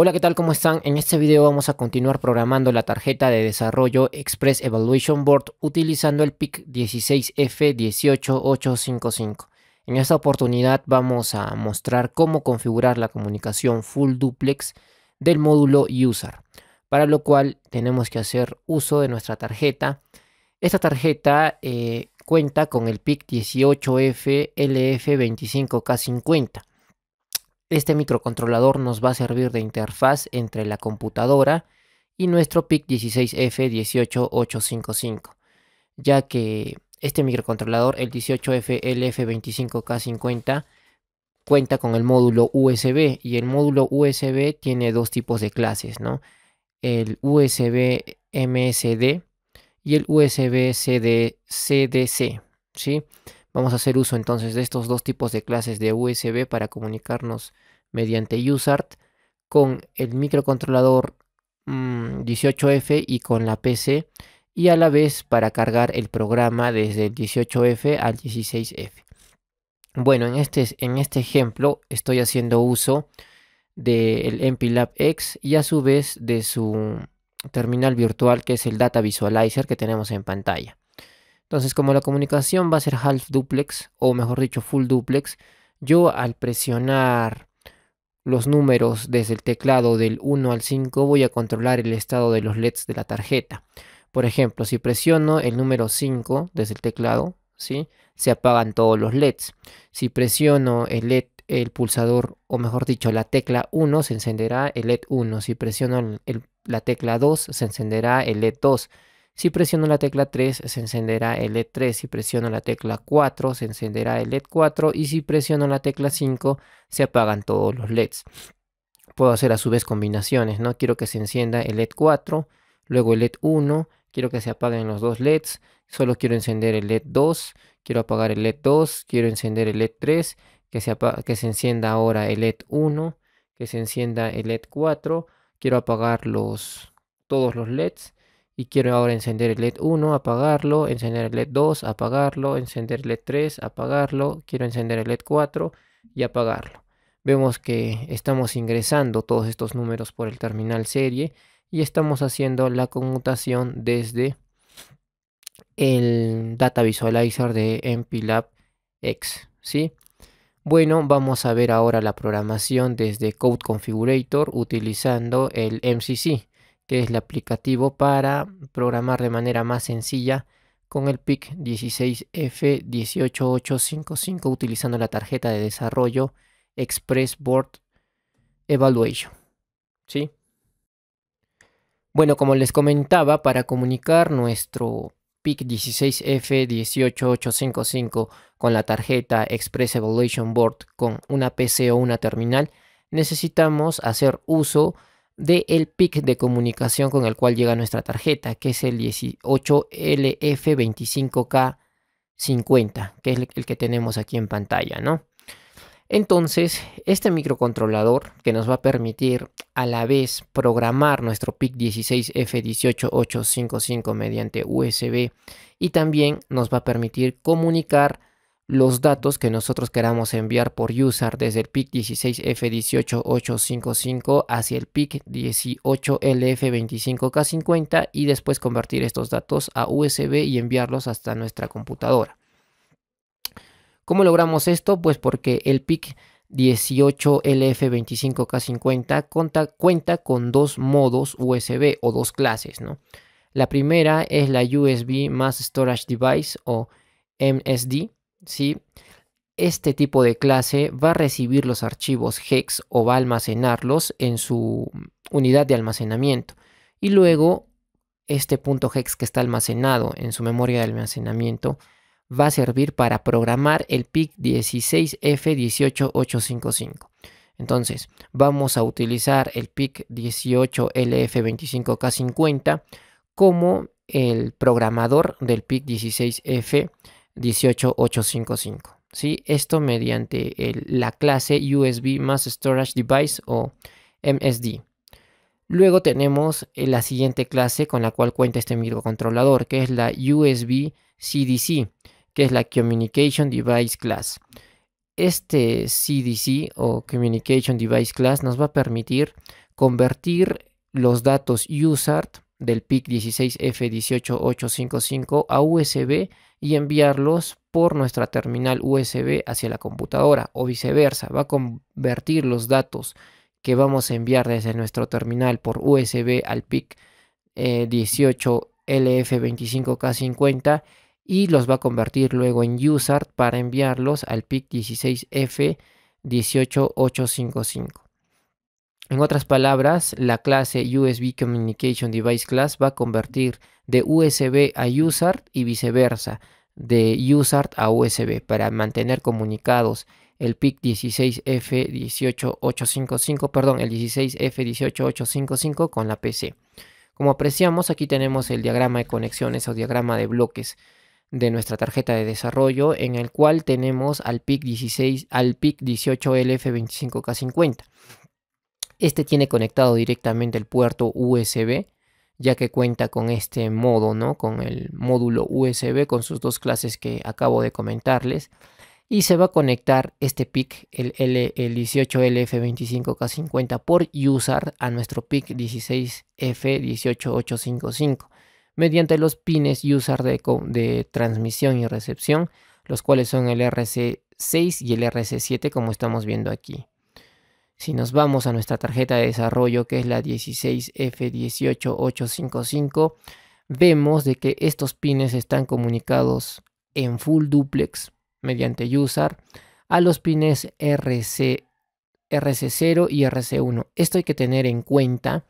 Hola, ¿qué tal? ¿Cómo están? En este video vamos a continuar programando la tarjeta de desarrollo Express Evaluation Board utilizando el PIC 16F18855. En esta oportunidad vamos a mostrar cómo configurar la comunicación Full Duplex del módulo User, para lo cual tenemos que hacer uso de nuestra tarjeta. Esta tarjeta eh, cuenta con el PIC 18F LF25K50 este microcontrolador nos va a servir de interfaz entre la computadora y nuestro PIC16F18855, ya que este microcontrolador, el 18F LF25K50, cuenta con el módulo USB y el módulo USB tiene dos tipos de clases, ¿no? El USB MSD y el USB CD CDC. Vamos a hacer uso entonces de estos dos tipos de clases de USB para comunicarnos mediante USART con el microcontrolador 18F mm, y con la PC y a la vez para cargar el programa desde el 18F al 16F. Bueno, en este, en este ejemplo estoy haciendo uso del MPLAB X y a su vez de su terminal virtual que es el Data Visualizer que tenemos en pantalla. Entonces, como la comunicación va a ser half duplex, o mejor dicho, full duplex, yo al presionar los números desde el teclado del 1 al 5 voy a controlar el estado de los LEDs de la tarjeta. Por ejemplo, si presiono el número 5 desde el teclado, ¿sí? se apagan todos los LEDs. Si presiono el LED, el pulsador, o mejor dicho, la tecla 1, se encenderá el LED 1. Si presiono la tecla 2, se encenderá el LED 2. Si presiono la tecla 3 se encenderá el LED 3, si presiono la tecla 4 se encenderá el LED 4 y si presiono la tecla 5 se apagan todos los LEDs. Puedo hacer a su vez combinaciones, ¿no? Quiero que se encienda el LED 4, luego el LED 1, quiero que se apaguen los dos LEDs, solo quiero encender el LED 2, quiero apagar el LED 2, quiero encender el LED 3, que se, encienda ahora el LED 1, que se encienda el LED 4, quiero apagar los, todos los LEDs y quiero ahora encender el LED 1, apagarlo, encender el LED 2, apagarlo, encender el LED 3, apagarlo, quiero encender el LED 4 y apagarlo. Vemos que estamos ingresando todos estos números por el terminal serie y estamos haciendo la conmutación desde el Data Visualizer de MPLAB X, ¿sí? Bueno, vamos a ver ahora la programación desde Code Configurator utilizando el MCC que es el aplicativo para programar de manera más sencilla con el PIC 16F18855 utilizando la tarjeta de desarrollo Express Board Evaluation. ¿Sí? Bueno, como les comentaba, para comunicar nuestro PIC 16F18855 con la tarjeta Express Evaluation Board con una PC o una terminal, necesitamos hacer uso del el PIC de comunicación con el cual llega nuestra tarjeta, que es el 18LF25K50, que es el que tenemos aquí en pantalla, ¿no? Entonces, este microcontrolador que nos va a permitir a la vez programar nuestro PIC 16F18855 mediante USB y también nos va a permitir comunicar los datos que nosotros queramos enviar por user desde el PIC 16F18855 hacia el PIC 18LF25K50 y después convertir estos datos a USB y enviarlos hasta nuestra computadora. ¿Cómo logramos esto? Pues porque el PIC 18LF25K50 cuenta, cuenta con dos modos USB o dos clases. ¿no? La primera es la USB Mass Storage Device o MSD ¿sí? Este tipo de clase va a recibir los archivos hex o va a almacenarlos en su unidad de almacenamiento. Y luego este punto hex que está almacenado en su memoria de almacenamiento va a servir para programar el PIC 16F18855. Entonces, vamos a utilizar el PIC 18LF25K50 como el programador del PIC 16F 18855. ¿sí? Esto mediante la clase USB Mass Storage Device o MSD. Luego tenemos eh, la siguiente clase con la cual cuenta este microcontrolador, que es la USB CDC, que es la Communication Device Class. Este CDC o Communication Device Class nos va a permitir convertir los datos USART del PIC 16F18855 a USB y enviarlos por nuestra terminal USB hacia la computadora o viceversa. Va a convertir los datos que vamos a enviar desde nuestro terminal por USB al PIC 18LF25K50 y los va a convertir luego en USART para enviarlos al PIC 16F18855. En otras palabras, la clase USB Communication Device Class va a convertir de USB a USART y viceversa, de USART a USB para mantener comunicados el PIC 16F18855, perdón, el 16F18855 con la PC. Como apreciamos, aquí tenemos el diagrama de conexiones o diagrama de bloques de nuestra tarjeta de desarrollo en el cual tenemos al PIC 16 al PIC 18LF25K50. Este tiene conectado directamente el puerto USB, ya que cuenta con este modo, ¿no? Con el módulo USB, con sus dos clases que acabo de comentarles. Y se va a conectar este PIC, el, L, el 18LF25K50 por USAR a nuestro PIC 16F18855 mediante los pines USAR de, de transmisión y recepción, los cuales son el RC6 y el RC7 como estamos viendo aquí. Si nos vamos a nuestra tarjeta de desarrollo que es la 16F18855, vemos de que estos pines están comunicados en full duplex mediante USAR a los pines RC, RC0 y RC1. Esto hay que tener en cuenta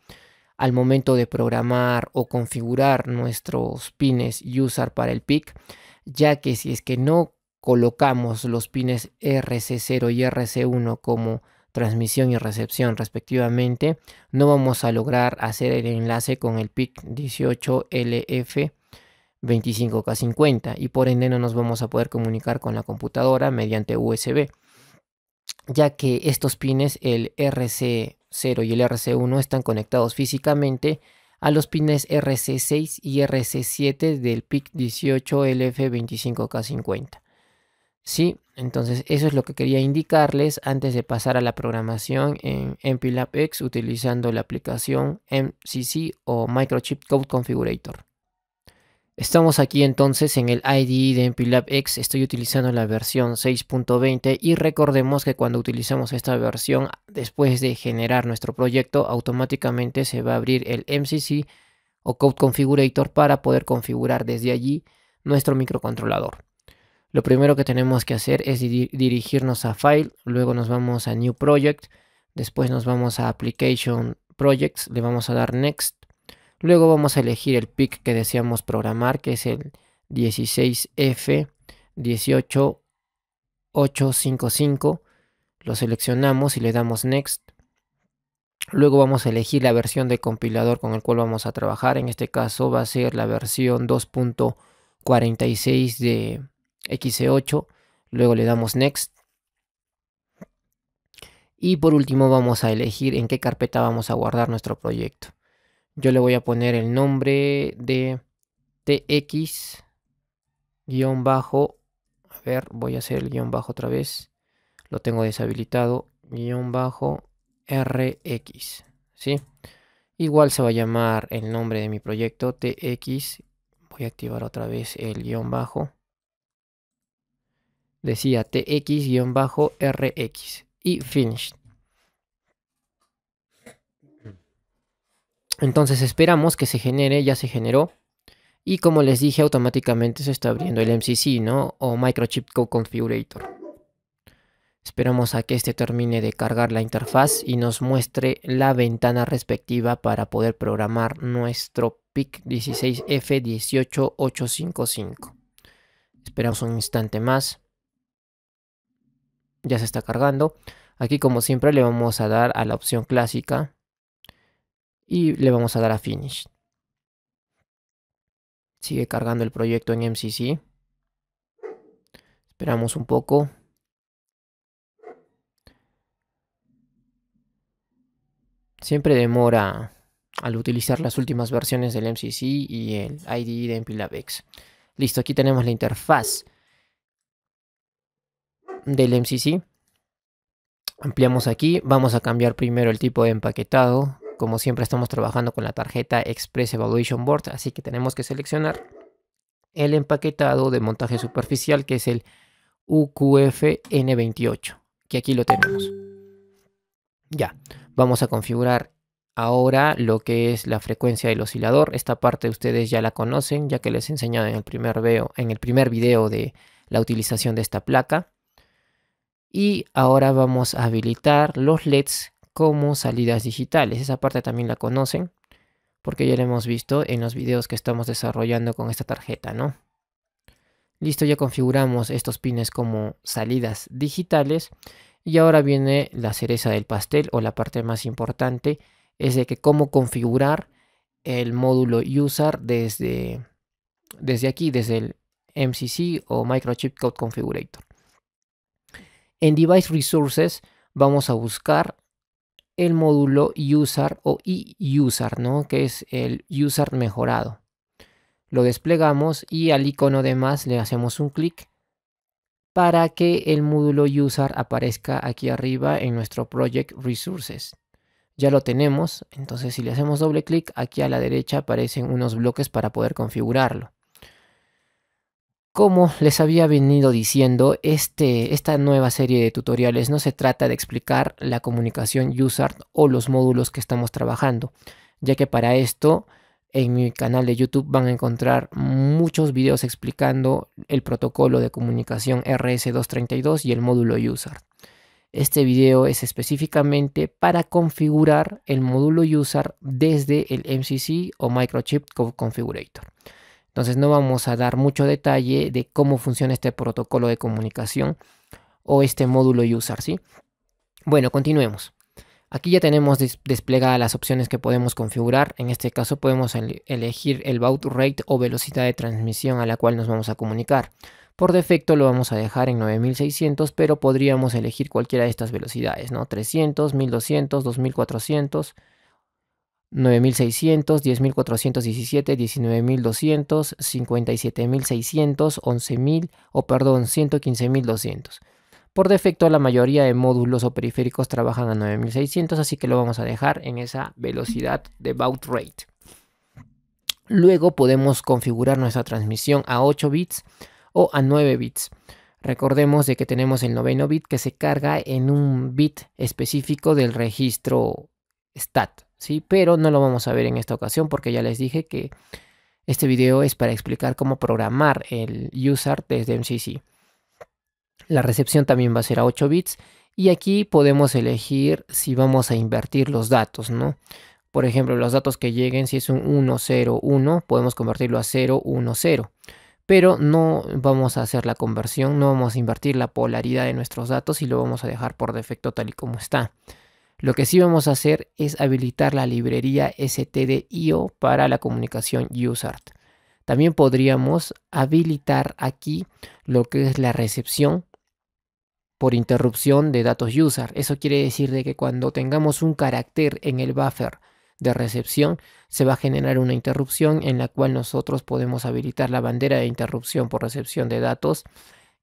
al momento de programar o configurar nuestros pines USAR para el PIC, ya que si es que no colocamos los pines RC0 y RC1 como transmisión y recepción respectivamente, no vamos a lograr hacer el enlace con el PIC 18LF 25K50 y por ende no nos vamos a poder comunicar con la computadora mediante USB, ya que estos pines, el RC0 y el RC1, están conectados físicamente a los pines RC6 y RC7 del PIC 18LF 25K50. Sí, entonces eso es lo que quería indicarles antes de pasar a la programación en MPLAB X utilizando la aplicación MCC o Microchip Code Configurator. Estamos aquí entonces en el IDE de MPLAB X, estoy utilizando la versión 6.20 y recordemos que cuando utilizamos esta versión, después de generar nuestro proyecto, automáticamente se va a abrir el MCC o Code Configurator para poder configurar desde allí nuestro microcontrolador. Lo primero que tenemos que hacer es dirigirnos a File, luego nos vamos a New Project, después nos vamos a Application Projects, le vamos a dar Next, luego vamos a elegir el PIC que deseamos programar, que es el 16F18855, lo seleccionamos y le damos Next. Luego vamos a elegir la versión de compilador con el cual vamos a trabajar. En este caso va a ser la versión 2.46 de XC8, luego le damos Next. Y por último vamos a elegir en qué carpeta vamos a guardar nuestro proyecto. Yo le voy a poner el nombre de TX guion bajo. A ver, voy a hacer el guion bajo otra vez. Lo tengo deshabilitado. Guión bajo RX. ¿Sí? Igual se va a llamar el nombre de mi proyecto TX. Voy a activar otra vez el guion bajo decía tx-rx y finished. Entonces esperamos que se genere, ya se generó. Y como les dije, automáticamente se está abriendo el MCC, ¿no? O Microchip Code Configurator. Esperamos a que este termine de cargar la interfaz y nos muestre la ventana respectiva para poder programar nuestro PIC 16F18855. Esperamos un instante más ya se está cargando. Aquí como siempre le vamos a dar a la opción clásica y le vamos a dar a Finish. Sigue cargando el proyecto en MCC. Esperamos un poco. Siempre demora al utilizar las últimas versiones del MCC y el IDE de MPLABX. Listo, aquí tenemos la interfaz del MCC. Ampliamos aquí, vamos a cambiar primero el tipo de empaquetado, como siempre estamos trabajando con la tarjeta Express Evaluation Board, así que tenemos que seleccionar el empaquetado de montaje superficial que es el UQF-N28, que aquí lo tenemos. Ya, vamos a configurar ahora lo que es la frecuencia del oscilador. Esta parte ustedes ya la conocen, ya que les he enseñado en el primer, video, en el primer video de la utilización de esta placa. Y ahora vamos a habilitar los LEDs como salidas digitales. Esa parte también la conocen porque ya la hemos visto en los videos que estamos desarrollando con esta tarjeta, ¿no? Listo, ya configuramos estos pines como salidas digitales y ahora viene la cereza del pastel o la parte más importante es de que cómo configurar el módulo user desde, desde aquí, desde el MCC o Microchip Code Configurator. En Device Resources vamos a buscar el módulo user o e-user, ¿no? que es el user mejorado. Lo desplegamos y al icono de más le hacemos un clic para que el módulo user aparezca aquí arriba en nuestro Project Resources. Ya lo tenemos, entonces si le hacemos doble clic, aquí a la derecha aparecen unos bloques para poder configurarlo. Como les había venido diciendo, este, esta nueva serie de tutoriales no se trata de explicar la comunicación user o los módulos que estamos trabajando, ya que para esto en mi canal de YouTube van a encontrar muchos videos explicando el protocolo de comunicación RS232 y el módulo user. Este video es específicamente para configurar el módulo user desde el MCC o Microchip Configurator. Entonces no vamos a dar mucho detalle de cómo funciona este protocolo de comunicación o este módulo user, ¿sí? Bueno, continuemos. Aquí ya tenemos desplegadas las opciones que podemos configurar. En este caso podemos elegir el baud rate o velocidad de transmisión a la cual nos vamos a comunicar. Por defecto lo vamos a dejar en 9600, pero podríamos elegir cualquiera de estas velocidades, ¿no? 300, 1200, 2400, 9600, 10417, 19200, 57600, 11000 o perdón, 115200. Por defecto la mayoría de módulos o periféricos trabajan a 9600, así que lo vamos a dejar en esa velocidad de baud rate. Luego podemos configurar nuestra transmisión a 8 bits o a 9 bits. Recordemos de que tenemos el noveno bit que se carga en un bit específico del registro stat. ¿Sí? Pero no lo vamos a ver en esta ocasión porque ya les dije que este video es para explicar cómo programar el user desde MCC. La recepción también va a ser a 8 bits y aquí podemos elegir si vamos a invertir los datos, ¿no? Por ejemplo, los datos que lleguen, si es un 1, 0, 1, podemos convertirlo a 0, 1, 0. Pero no vamos a hacer la conversión, no vamos a invertir la polaridad de nuestros datos y lo vamos a dejar por defecto tal y como está. Lo que sí vamos a hacer es habilitar la librería std.io para la comunicación USART. También podríamos habilitar aquí lo que es la recepción por interrupción de datos user. Eso quiere decir de que cuando tengamos un carácter en el buffer de recepción, se va a generar una interrupción en la cual nosotros podemos habilitar la bandera de interrupción por recepción de datos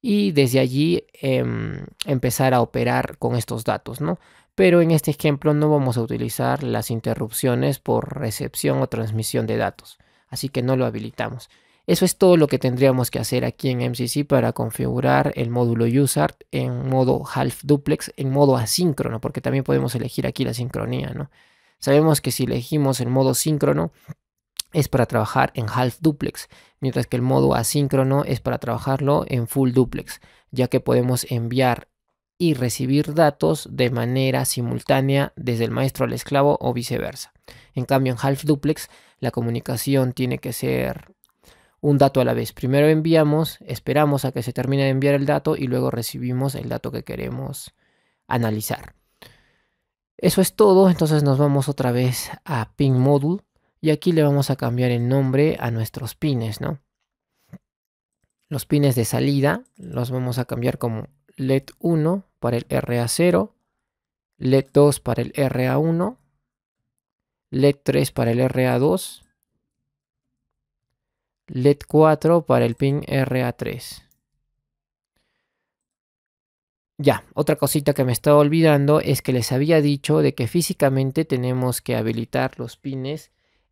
y desde allí em, empezar a operar con estos datos, ¿no? Pero en este ejemplo no vamos a utilizar las interrupciones por recepción o transmisión de datos, así que no lo habilitamos. Eso es todo lo que tendríamos que hacer aquí en MCC para configurar el módulo USART en modo half duplex, en modo asíncrono, porque también podemos elegir aquí la sincronía, ¿no? Sabemos que si elegimos el modo síncrono es para trabajar en half duplex, mientras que el modo asíncrono es para trabajarlo en full duplex, ya que podemos enviar y recibir datos de manera simultánea desde el maestro al esclavo o viceversa. En cambio, en Half Duplex la comunicación tiene que ser un dato a la vez. Primero enviamos, esperamos a que se termine de enviar el dato y luego recibimos el dato que queremos analizar. Eso es todo, entonces nos vamos otra vez a Pin Module y aquí le vamos a cambiar el nombre a nuestros pines, ¿no? Los pines de salida los vamos a cambiar como LED 1 para el RA0, LED 2 para el RA1, LED 3 para el RA2, LED 4 para el pin RA3. Ya, otra cosita que me estaba olvidando es que les había dicho de que físicamente tenemos que habilitar los pines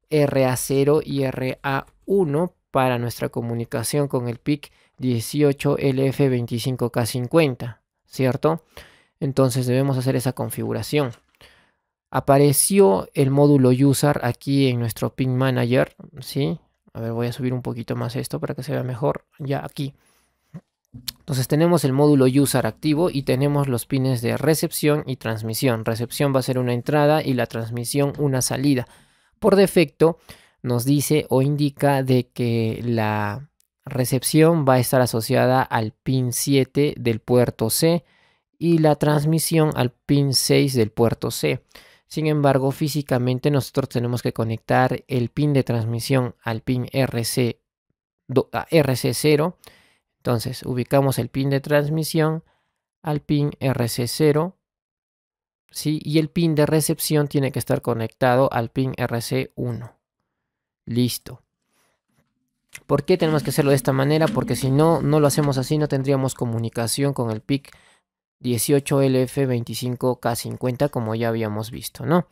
RA0 y RA1 para nuestra comunicación con el PIC 18LF25K50, ¿cierto? Entonces debemos hacer esa configuración. Apareció el módulo user aquí en nuestro pin manager, ¿sí? A ver, voy a subir un poquito más esto para que se vea mejor. Ya aquí. Entonces tenemos el módulo user activo y tenemos los pines de recepción y transmisión. Recepción va a ser una entrada y la transmisión una salida. Por defecto nos dice o indica de que la recepción va a estar asociada al pin 7 del puerto C y la transmisión al pin 6 del puerto C. Sin embargo, físicamente nosotros tenemos que conectar el pin de transmisión al pin RC, RC0 entonces, ubicamos el pin de transmisión al pin RC0, ¿sí? Y el pin de recepción tiene que estar conectado al pin RC1. Listo. ¿Por qué tenemos que hacerlo de esta manera? Porque si no, no lo hacemos así, no tendríamos comunicación con el PIC 18LF25K50 como ya habíamos visto, ¿no?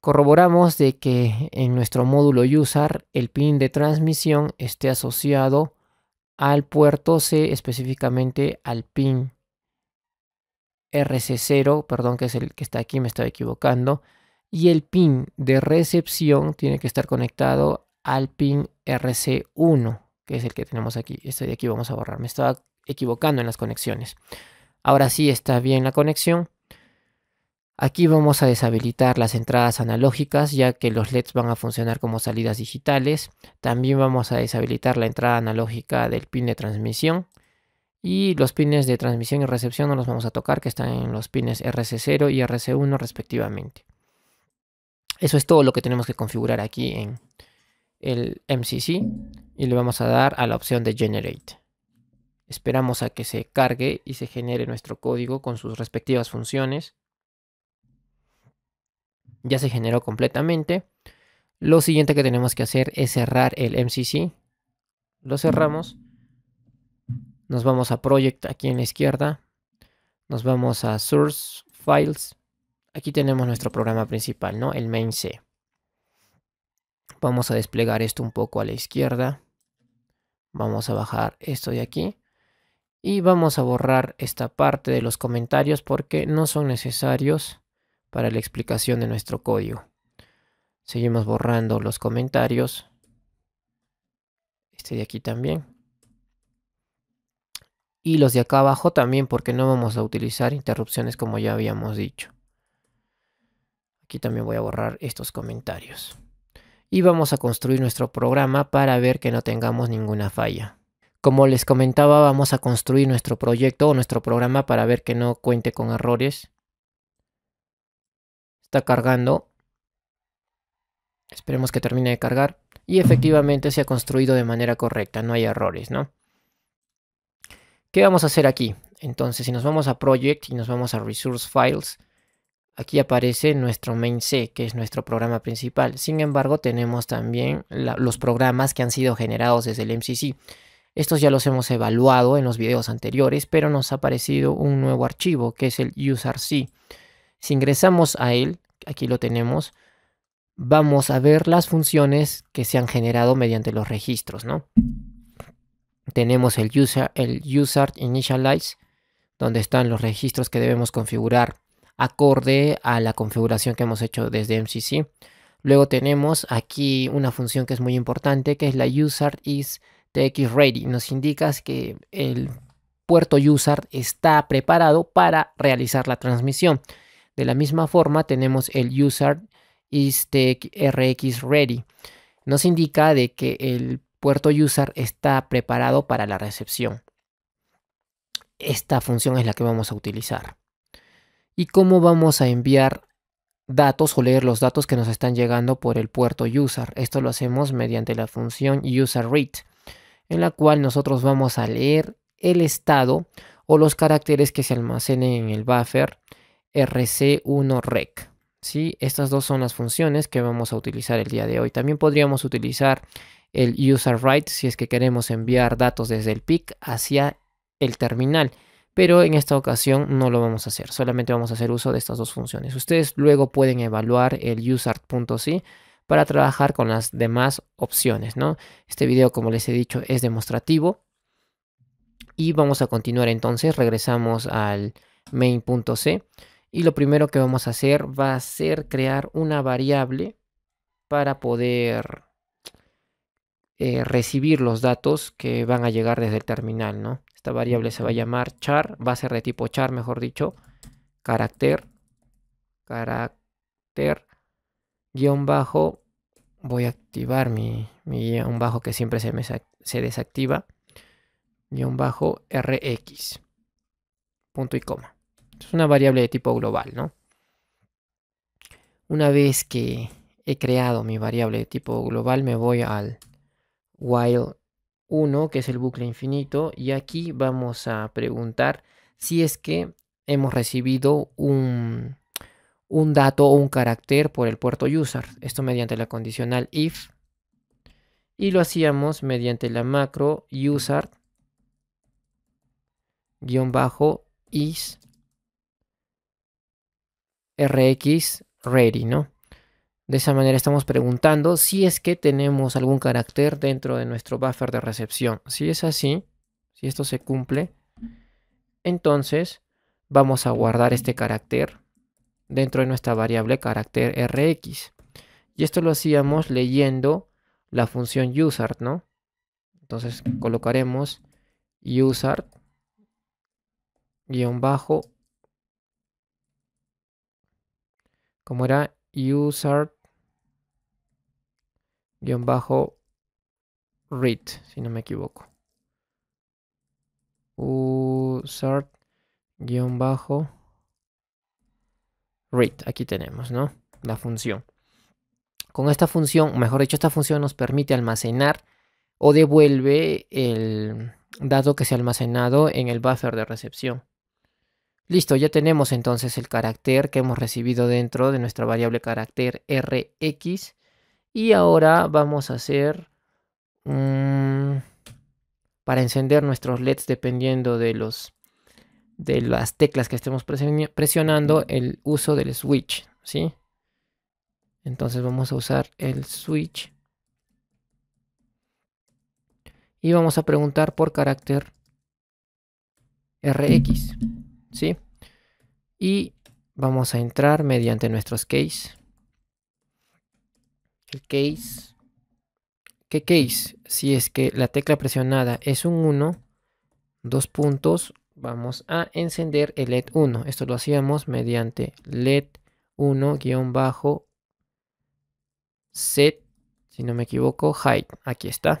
Corroboramos de que en nuestro módulo user el pin de transmisión esté asociado al puerto C, específicamente al pin RC0, perdón, que es el que está aquí, me estaba equivocando. Y el pin de recepción tiene que estar conectado al pin RC1, que es el que tenemos aquí. Este de aquí vamos a borrar. Me estaba equivocando en las conexiones. Ahora sí está bien la conexión. Aquí vamos a deshabilitar las entradas analógicas ya que los LEDs van a funcionar como salidas digitales. También vamos a deshabilitar la entrada analógica del pin de transmisión. Y los pines de transmisión y recepción no los vamos a tocar que están en los pines RC0 y RC1 respectivamente. Eso es todo lo que tenemos que configurar aquí en el MCC y le vamos a dar a la opción de Generate. Esperamos a que se cargue y se genere nuestro código con sus respectivas funciones ya se generó completamente. Lo siguiente que tenemos que hacer es cerrar el MCC. Lo cerramos. Nos vamos a Project aquí en la izquierda. Nos vamos a Source Files. Aquí tenemos nuestro programa principal, ¿no? El main C. Vamos a desplegar esto un poco a la izquierda. Vamos a bajar esto de aquí. Y vamos a borrar esta parte de los comentarios porque no son necesarios para la explicación de nuestro código. Seguimos borrando los comentarios. Este de aquí también. Y los de acá abajo también porque no vamos a utilizar interrupciones como ya habíamos dicho. Aquí también voy a borrar estos comentarios. Y vamos a construir nuestro programa para ver que no tengamos ninguna falla. Como les comentaba, vamos a construir nuestro proyecto o nuestro programa para ver que no cuente con errores Está cargando. Esperemos que termine de cargar. Y efectivamente se ha construido de manera correcta, no hay errores, ¿no? ¿Qué vamos a hacer aquí? Entonces, si nos vamos a Project y nos vamos a Resource Files, aquí aparece nuestro main C, que es nuestro programa principal. Sin embargo, tenemos también los programas que han sido generados desde el MCC. Estos ya los hemos evaluado en los videos anteriores, pero nos ha aparecido un nuevo archivo, que es el userc. Si ingresamos a él, aquí lo tenemos, vamos a ver las funciones que se han generado mediante los registros, ¿no? Tenemos el user, el user initialize, donde están los registros que debemos configurar acorde a la configuración que hemos hecho desde MCC. Luego tenemos aquí una función que es muy importante, que es la user is tx ready. Nos indica que el puerto user está preparado para realizar la transmisión. De la misma forma tenemos el user is rx ready. Nos indica de que el puerto user está preparado para la recepción. Esta función es la que vamos a utilizar. ¿Y cómo vamos a enviar datos o leer los datos que nos están llegando por el puerto user? Esto lo hacemos mediante la función userRead, en la cual nosotros vamos a leer el estado o los caracteres que se almacenen en el buffer rc1rec. ¿sí? Estas dos son las funciones que vamos a utilizar el día de hoy. También podríamos utilizar el user write si es que queremos enviar datos desde el PIC hacia el terminal. Pero en esta ocasión no lo vamos a hacer, solamente vamos a hacer uso de estas dos funciones. Ustedes luego pueden evaluar el usart.c para trabajar con las demás opciones, ¿no? Este video, como les he dicho, es demostrativo. Y vamos a continuar entonces, regresamos al main.c y lo primero que vamos a hacer va a ser crear una variable para poder eh, recibir los datos que van a llegar desde el terminal, ¿no? Esta variable se va a llamar char, va a ser de tipo char, mejor dicho, carácter, carácter, guion bajo, voy a activar mi, guion bajo que siempre se, me, se desactiva, guion bajo rx, punto y coma. Es una variable de tipo global, ¿no? Una vez que he creado mi variable de tipo global, me voy al while 1, que es el bucle infinito, y aquí vamos a preguntar si es que hemos recibido un, un dato o un carácter por el puerto user. Esto mediante la condicional if. Y lo hacíamos mediante la macro user guion bajo is rx ready, ¿no? De esa manera estamos preguntando si es que tenemos algún carácter dentro de nuestro buffer de recepción. Si es así, si esto se cumple, entonces vamos a guardar este carácter dentro de nuestra variable carácter rx. Y esto lo hacíamos leyendo la función user, ¿no? Entonces colocaremos user guion bajo como era user guion bajo read si no me equivoco. User guion bajo read aquí tenemos no la función. Con esta función mejor dicho esta función nos permite almacenar o devuelve el dato que se ha almacenado en el buffer de recepción. Listo, ya tenemos entonces el carácter que hemos recibido dentro de nuestra variable carácter rx. Y ahora vamos a hacer para encender nuestros LEDs dependiendo de, los, de las teclas que estemos presionando el uso del switch. ¿sí? Entonces vamos a usar el switch. Y vamos a preguntar por carácter rx. ¿sí? Y vamos a entrar mediante nuestros case. El case. ¿Qué case? Si es que la tecla presionada es un 1, dos puntos, vamos a encender el LED 1. Esto lo hacíamos mediante LED 1 set, si no me equivoco, height. Aquí está.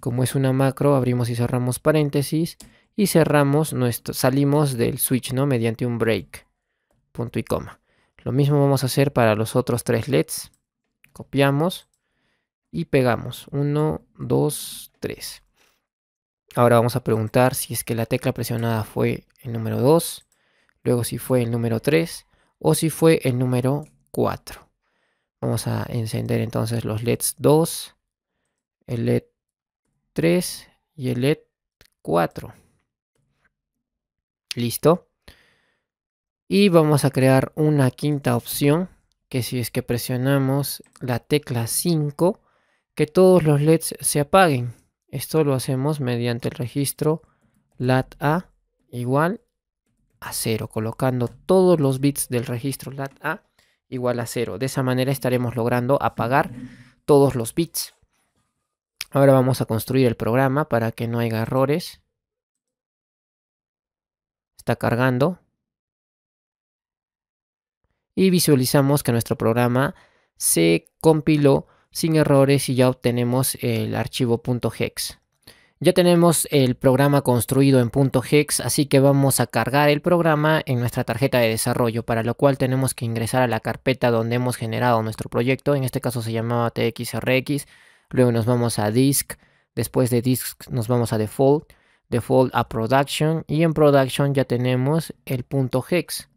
Como es una macro, abrimos y cerramos paréntesis y cerramos nuestro, salimos del switch, ¿no? Mediante un break, punto y coma. Lo mismo vamos a hacer para los otros tres LEDs. Copiamos y pegamos. 1, 2, 3. Ahora vamos a preguntar si es que la tecla presionada fue el número 2, luego si fue el número 3 o si fue el número 4. Vamos a encender entonces los LEDs 2, el LED 3 y el LED 4. Listo. Y vamos a crear una quinta opción que si es que presionamos la tecla 5, que todos los LEDs se apaguen. Esto lo hacemos mediante el registro lat A igual a 0, colocando todos los bits del registro lat A igual a 0. De esa manera estaremos logrando apagar todos los bits. Ahora vamos a construir el programa para que no haya errores. Está cargando. Y visualizamos que nuestro programa se compiló sin errores y ya obtenemos el archivo .hex. Ya tenemos el programa construido en .hex, así que vamos a cargar el programa en nuestra tarjeta de desarrollo, para lo cual tenemos que ingresar a la carpeta donde hemos generado nuestro proyecto. En este caso se llamaba TXRX. Luego nos vamos a disk. Después de disk nos vamos a default default a production y en production ya tenemos el punto hex.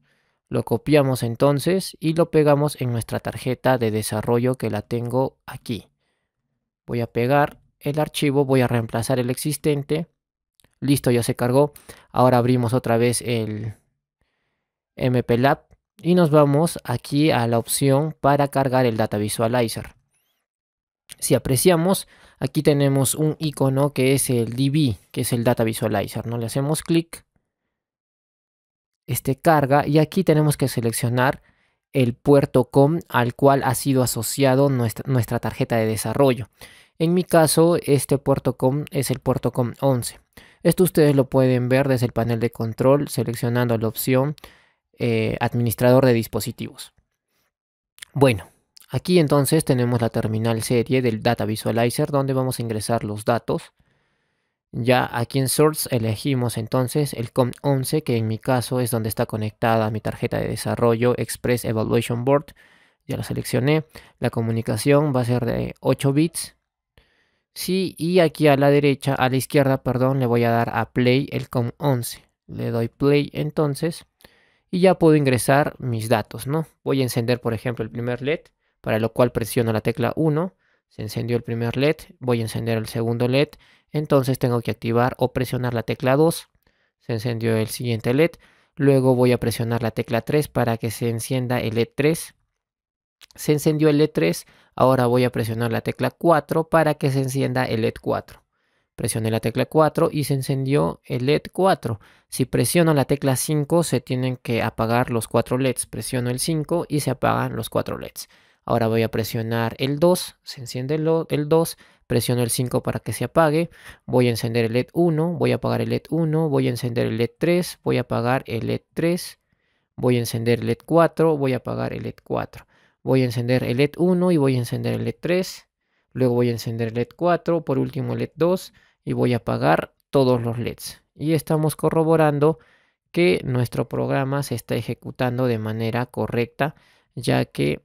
Lo copiamos entonces y lo pegamos en nuestra tarjeta de desarrollo que la tengo aquí. Voy a pegar el archivo, voy a reemplazar el existente, Listo, ya se cargó. Ahora abrimos otra vez el MPLAB y nos vamos aquí a la opción para cargar el Data Visualizer. Si apreciamos, aquí tenemos un icono que es el DB, que es el Data Visualizer. ¿no? Le hacemos clic, este carga y aquí tenemos que seleccionar el puerto COM al cual ha sido asociado nuestra, tarjeta de desarrollo. En mi caso, este puerto COM es el puerto COM 11. Esto ustedes lo pueden ver desde el panel de control seleccionando la opción eh, administrador de dispositivos. Bueno, aquí entonces tenemos la terminal serie del Data Visualizer donde vamos a ingresar los datos. Ya aquí en Source elegimos entonces el COM11 que en mi caso es donde está conectada mi tarjeta de desarrollo Express Evaluation Board. Ya la seleccioné. La comunicación va a ser de 8 bits Sí, y aquí a la derecha, a la izquierda, perdón, le voy a dar a play el COM11. Le doy play entonces y ya puedo ingresar mis datos, ¿no? Voy a encender, por ejemplo, el primer LED, para lo cual presiono la tecla 1. Se encendió el primer LED, voy a encender el segundo LED, entonces tengo que activar o presionar la tecla 2. Se encendió el siguiente LED, luego voy a presionar la tecla 3 para que se encienda el LED 3. Se encendió el LED 3, Ahora voy a presionar la tecla 4 para que se encienda el LED 4. Presioné la tecla 4 y se encendió el LED 4. Si presiono la tecla 5 se tienen que apagar los 4 LEDs. Presiono el 5 y se apagan los 4 LEDs. Ahora voy a presionar el 2, se enciende el 2, presiono el 5 para que se apague, voy a encender el LED 1, voy a apagar el LED 1, voy a encender el LED 3, voy a apagar el LED 3, voy a encender el LED 4, voy a apagar el LED 4 voy a encender el LED 1 y voy a encender el LED 3. Luego voy a encender el LED 4, por último el LED 2 y voy a apagar todos los LEDs. Y estamos corroborando que nuestro programa se está ejecutando de manera correcta, ya que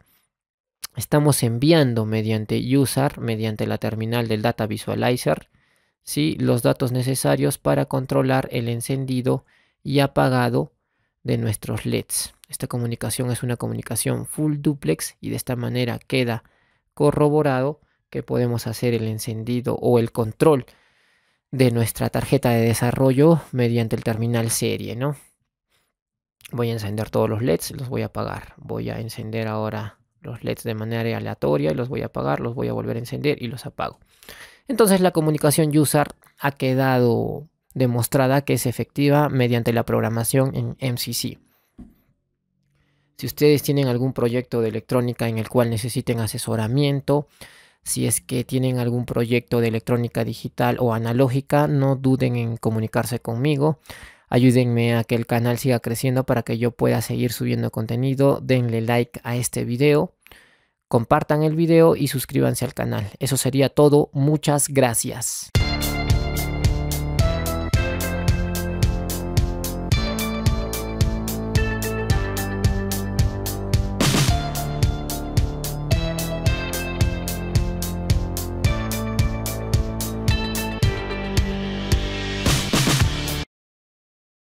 estamos enviando mediante user, mediante la terminal del Data Visualizer, ¿sí? los datos necesarios para controlar el encendido y apagado de nuestros LEDs. Esta comunicación es una comunicación full duplex y de esta manera queda corroborado que podemos hacer el encendido o el control de nuestra tarjeta de desarrollo mediante el terminal serie, ¿no? Voy a encender todos los LEDs, los voy a apagar. Voy a encender ahora los LEDs de manera aleatoria y los voy a apagar, los voy a volver a encender y los apago. Entonces la comunicación user ha quedado demostrada que es efectiva mediante la programación en MCC. Si ustedes tienen algún proyecto de electrónica en el cual necesiten asesoramiento, si es que tienen algún proyecto de electrónica digital o analógica, no duden en comunicarse conmigo. Ayúdenme a que el canal siga creciendo para que yo pueda seguir subiendo contenido. Denle like a este video, compartan el video y suscríbanse al canal. Eso sería todo. Muchas gracias.